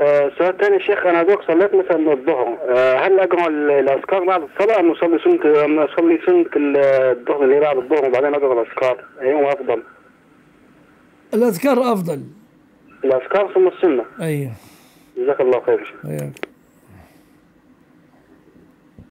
آه، سؤال تاني يا شيخ أنا دوك صليت مثلا الظهر. آه، هل اقرا الأذكار بعد الصلاة أم أصلي سنه أم أصلي سنة الظهر اللي بعد الظهر وبعدين اقرا الأذكار؟ ايهما أفضل؟ الأذكار أفضل. الأذكار ثم السنة. أيوه. جزاك الله خير. أيوه.